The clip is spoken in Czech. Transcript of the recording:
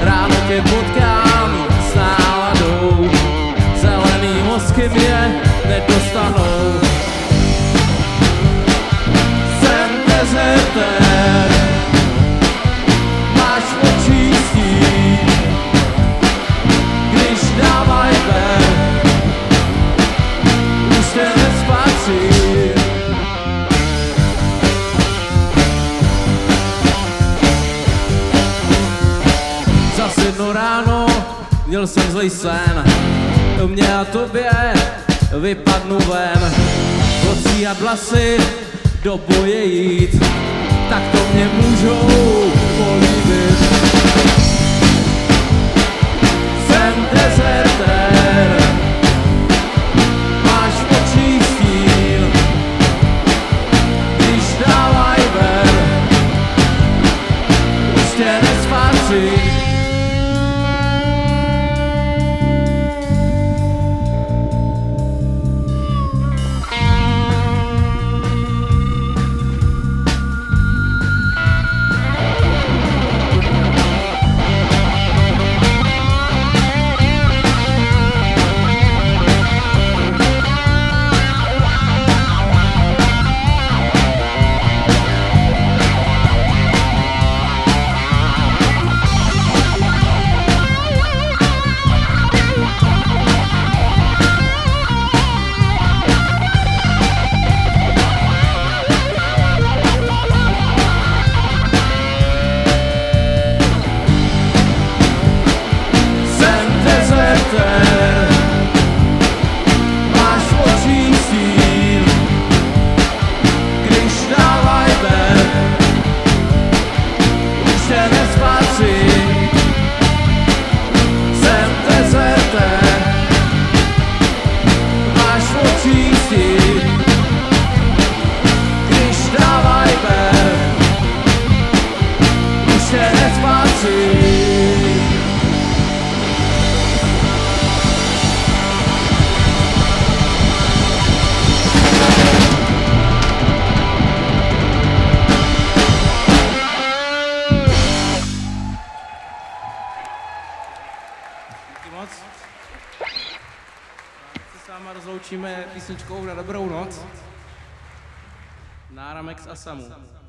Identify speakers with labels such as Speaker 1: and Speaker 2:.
Speaker 1: Ráno tě potkám měl jsem zlej sen, mě a tobě vypadnu ven, odstříhat vlasy, do boje jít, tak to mě můžou políbit. Jsem dezertér, máš v očích stín, když dávaj ven, už tě nespatřím. Rozloučíme písničkou na dobrou noc. Náramek z Asamu.